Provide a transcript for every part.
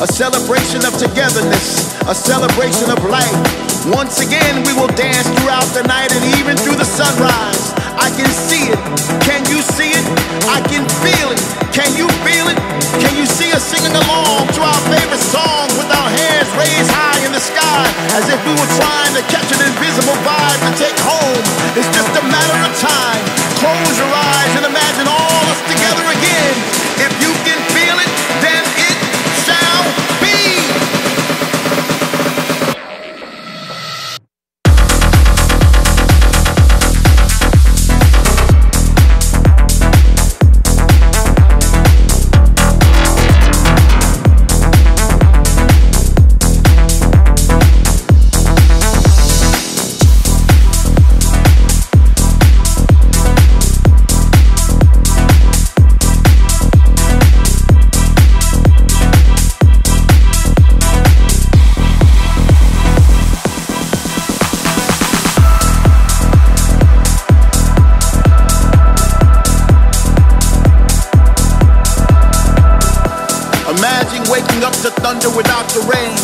a celebration of togetherness, a celebration of life. Once again, we will dance throughout the night and even through the sunrise. I can see it. Can you see it? I can feel it. Can you feel it? Can you see us singing along to our favorite song with our hands raised high in the sky as if we were trying to catch an invisible vibe to take home? It's just a matter of time. Close your eyes and imagine all us together again. If you thunder without the rain,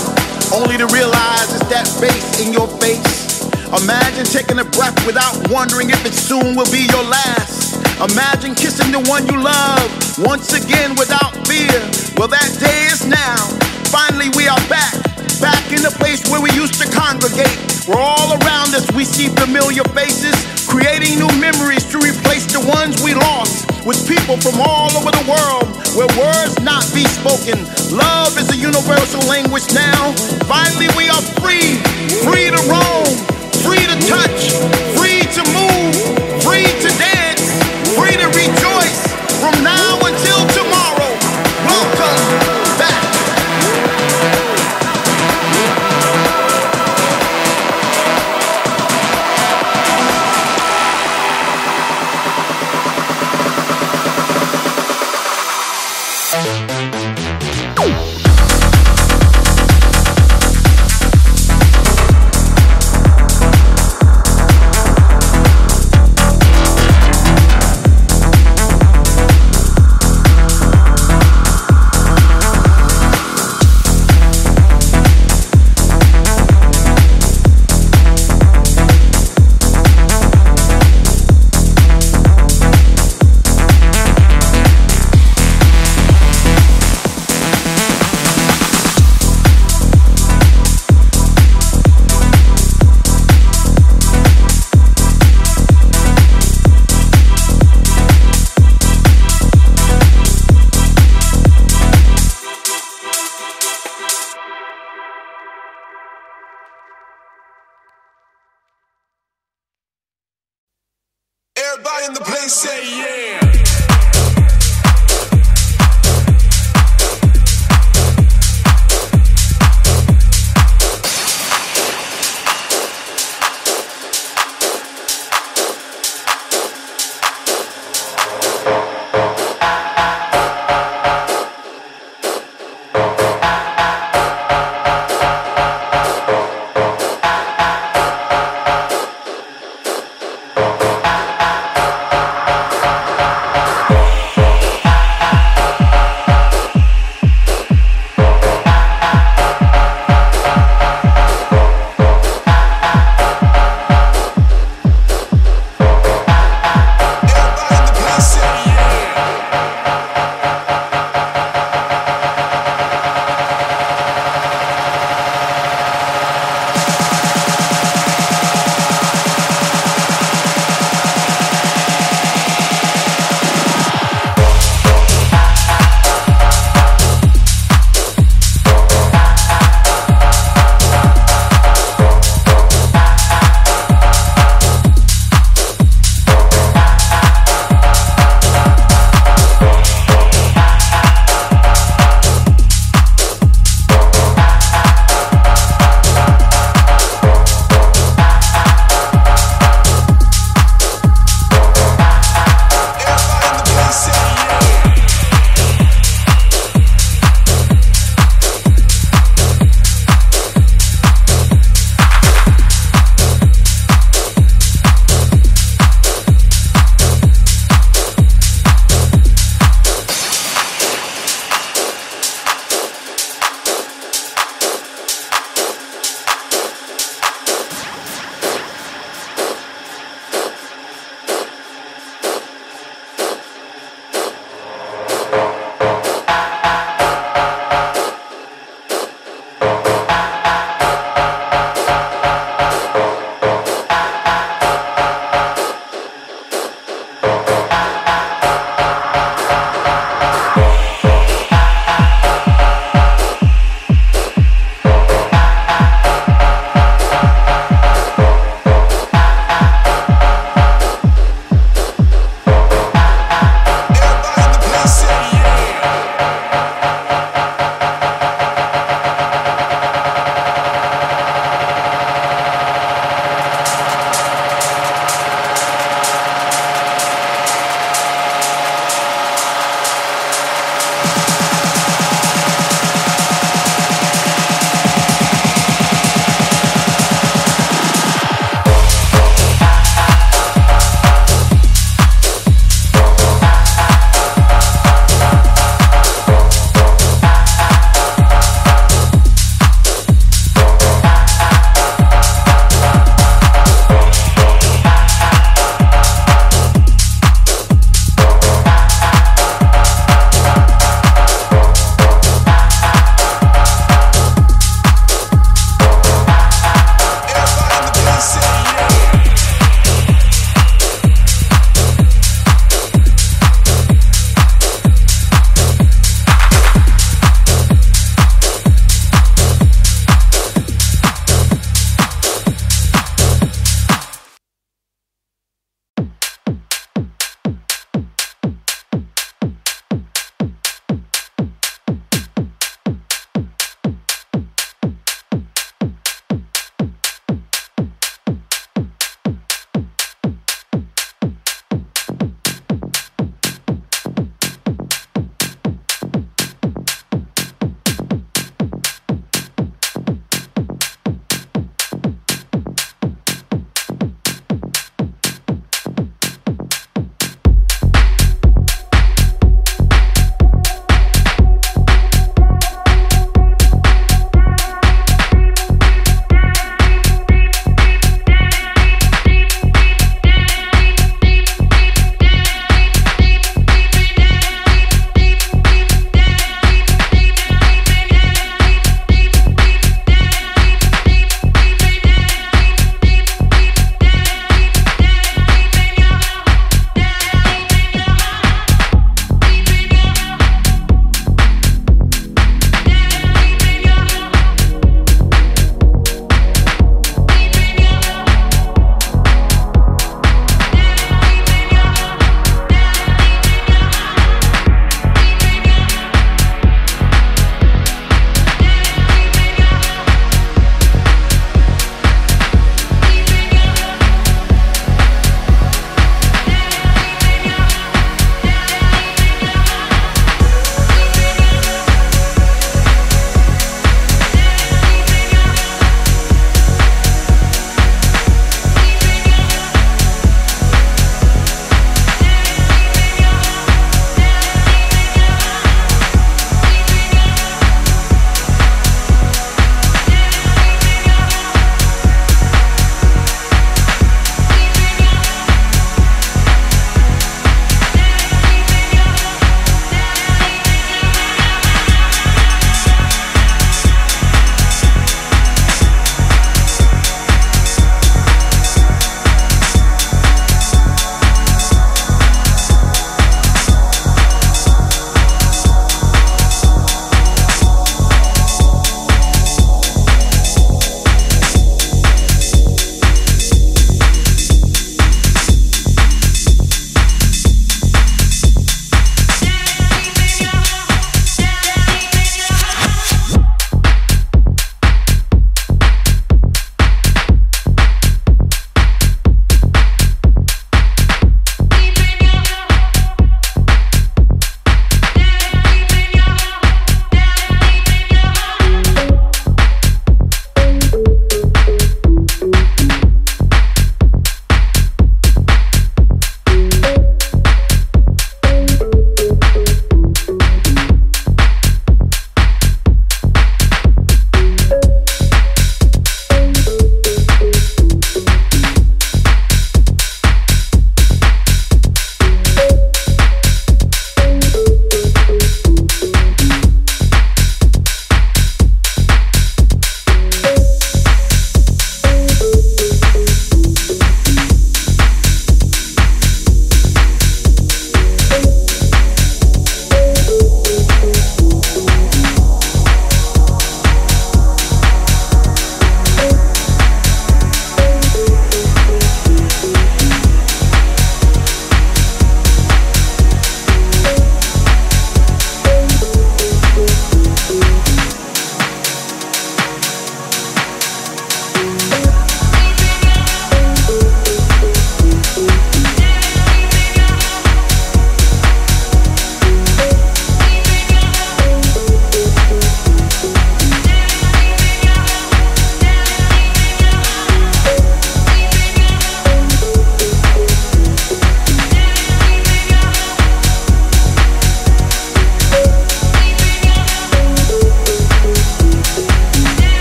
only to realize it's that face in your face. Imagine taking a breath without wondering if it soon will be your last. Imagine kissing the one you love once again without fear. Well, that day is now. Finally, we are back, back in the place where we used to congregate. We're all around us, we see familiar faces creating new memories to replace the ones we lost with people from all over the world where words not be spoken. Love is a universal language now. Finally, we are free, free to roam, free to touch, free to move, free to dance, free to rejoice from now.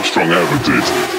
Armstrong ever did.